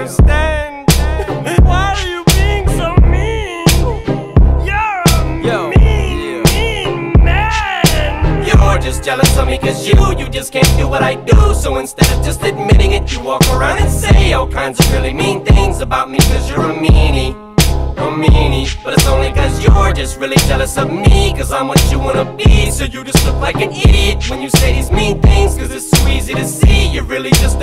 understand. Why are you being so mean? You're a Yo, mean, mean man. You're just jealous of me cause you, you just can't do what I do So instead of just admitting it, you walk around and say all kinds of really mean things about me Cause you're a meanie, a meanie But it's only cause you're just really jealous of me Cause I'm what you wanna be So you just look like an idiot when you say these mean things Cause it's so easy to see you're really just